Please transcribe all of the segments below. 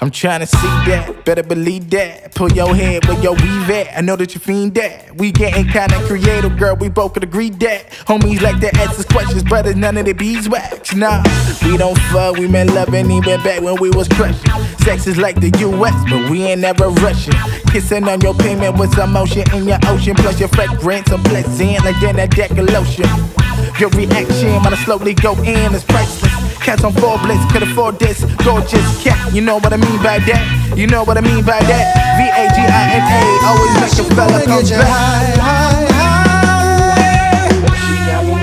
I'm trying to see that. Better believe that. Pull your head where your weave at. I know that you fiend that. We getting kinda creative, girl. We both could agree that. Homies like to ask us questions, brothers, none of the beeswax. Nah, we don't fuck. We been loving even back when we was crushing. Sex is like the US, but we ain't never rushing. Kissing on your payment with some motion in your ocean. Plus your fragrance, a blessing like that deck of lotion. Your reaction when I slowly go in is priceless. Cats on four blitz could afford this gorgeous cat. You know what I mean by that? You know what I mean by that? V A G I N A always make a fella come back. High, high, high. She got me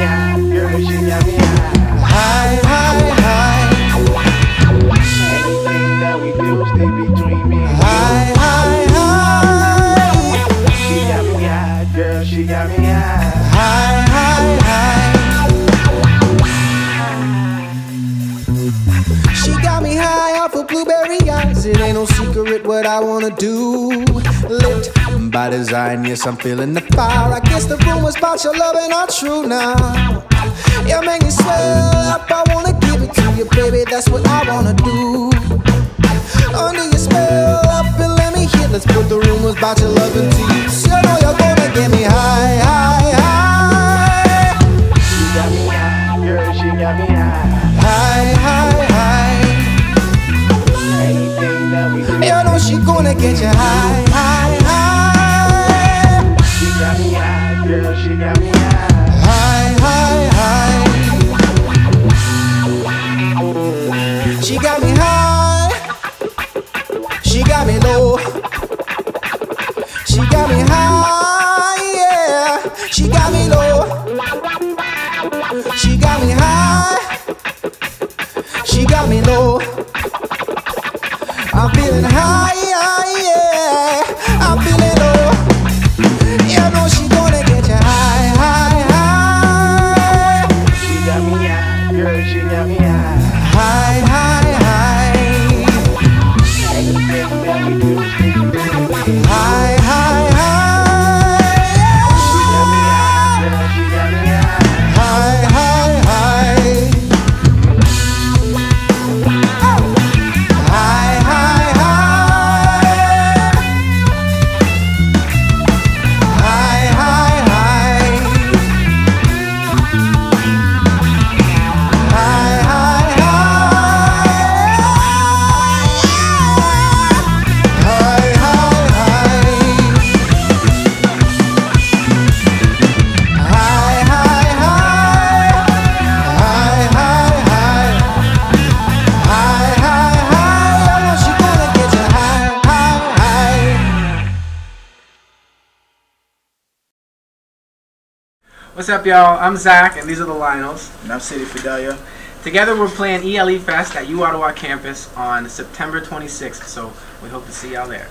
high, girl, she got me high. High, high, got me high off of blueberry eyes. It ain't no secret what I wanna do. Lit by design, yes, I'm feeling the fire. I guess the rumors about your loving are true now. You make me swell up. I wanna give it to you, baby. That's what I wanna do. Under your spell up and let me hit. Let's put the rumors about your gonna get you high, high, high. she got me high, girl, she got me high. High, high, high. She got me high. She got me low. She got me high, yeah. She got me low. She got me high. She got me low. I'm feeling high, What's up, y'all? I'm Zach, and these are the Lionyls. And I'm City Fidelia. Together, we're playing ELE Fest at U Ottawa campus on September 26th, so we hope to see y'all there.